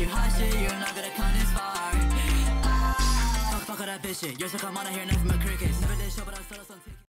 you hot shit, you're not gonna come this far. Ah, fuck, fuck all that bitch shit. You're so come on, I hear nothing but crick.